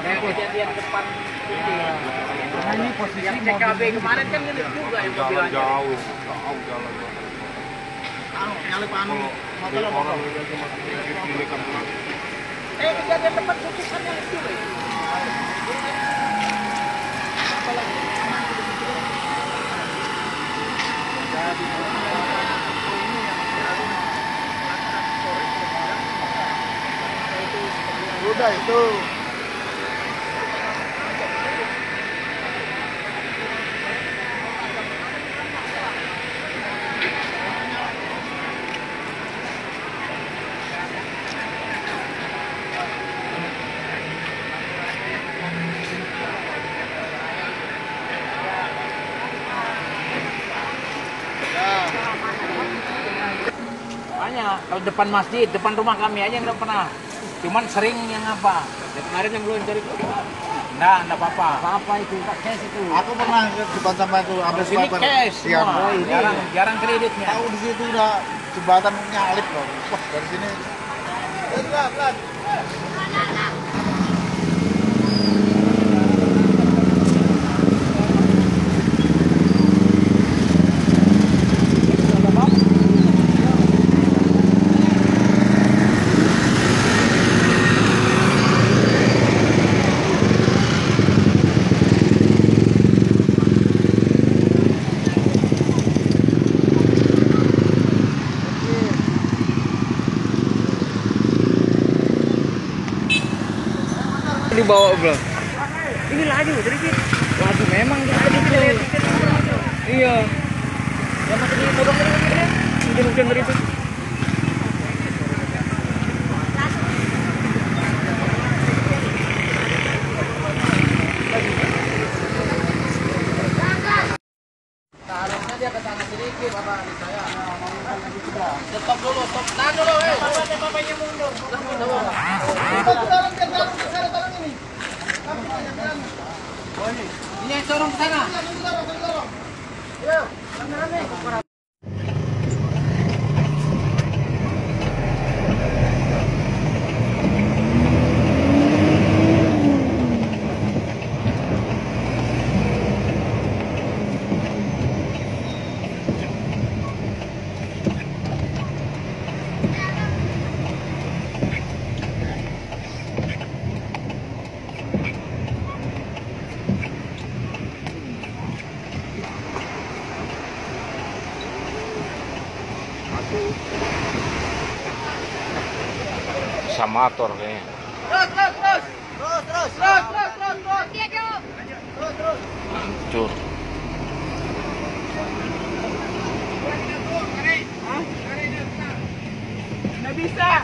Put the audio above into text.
Kayak kejadian depan ini. Nah, ini posisi Yang CKB kemarin kan ini juga yang jalan mobilnya. jauh jauh jalan Anu, nyalip anu. Kan Eh kejadian depan putusan yang itu. Udah itu. Kalau depan masjid, depan rumah kami aja nggak pernah. Cuman sering yang apa? Ya, kemarin yang belum cari Nah, enggak apa-apa. Apa itu? Cash itu. Aku pernah ke depan sama itu ambil Terus ini swiper. cash Iya, oh, ini. jarang, jarang kreditnya. Tahu di situ udah jembatan nyalip loh. Wah, dari sini. Pelan, pelan. Dibawa belum? Ini laju dari sini. Laju memang dia tadi kita lihat tiket. Iya. Ya masih di bodong tadi kan? Mungkin hujan dari itu. Harusnya dia ke sana sedikit, Bapak di saya. Stop dulu, stop. Tahan dulu, eh. Bapak bapaknya mundur. Ini samator kayaknya Terus, terus, terus. Terus, terus. Terus, terus, terus, terus. Terus, terus. hancur Nggak bisa.